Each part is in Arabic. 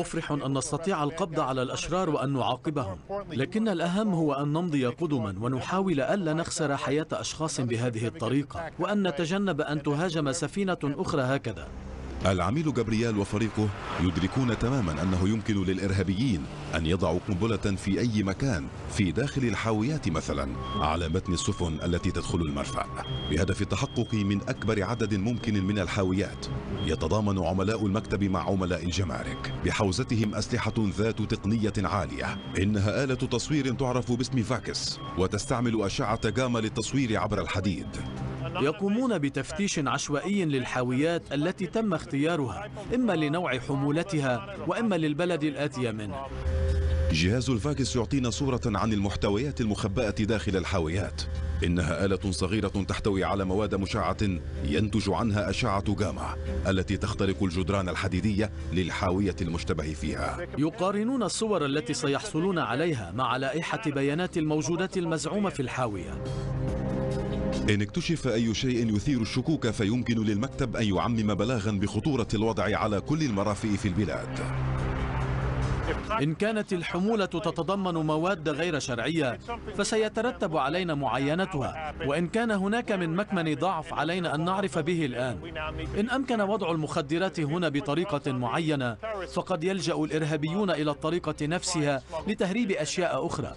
مفرح أن نستطيع القبض على الأشرار وأن نعاقبهم. لكن الأهم هو أن نمضي قدما ونحاول ألا نخسر حياة أشخاص بهذه الطريقة وأن نتجنب أن تهاجم سفينة أخرى هكذا. العميل جابرييل وفريقه يدركون تماما أنه يمكن للإرهابيين أن يضعوا قنبلة في أي مكان في داخل الحاويات مثلا على متن السفن التي تدخل المرفأ بهدف التحقق من أكبر عدد ممكن من الحاويات. يتضامن عملاء المكتب مع عملاء الجمارك بحوزتهم أسلحة ذات تقنية عالية. إنها آلة تصوير تعرف باسم فاكس وتستعمل أشعة جاما للتصوير عبر الحديد. يقومون بتفتيش عشوائي للحاويات التي تم اختيارها إما لنوع حمولتها وإما للبلد الآتية منه. جهاز الفاكس يعطينا صورة عن المحتويات المخبأة داخل الحاويات. إنها آلة صغيرة تحتوي على مواد مشعة ينتج عنها أشعة جاما التي تخترق الجدران الحديدية للحاوية المشتبه فيها. يقارنون الصور التي سيحصلون عليها مع لائحة بيانات الموجودات المزعومة في الحاوية. إن اكتشف أي شيء يثير الشكوك فيمكن للمكتب أن يعمم بلاغا بخطورة الوضع على كل المرافئ في البلاد. إن كانت الحمولة تتضمن مواد غير شرعية فسيترتب علينا معاينتها. وإن كان هناك من مكمن ضعف علينا أن نعرف به الآن. إن أمكن وضع المخدرات هنا بطريقة معينة فقد يلجأ الإرهابيون إلى الطريقة نفسها لتهريب أشياء أخرى.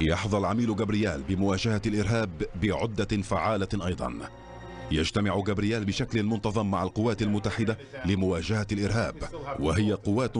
يحظى العميل جابرييل بمواجهة الإرهاب بعدة فعالة أيضا. يجتمع جابرييل بشكل منتظم مع القوات المتحدة لمواجهة الإرهاب وهي قوات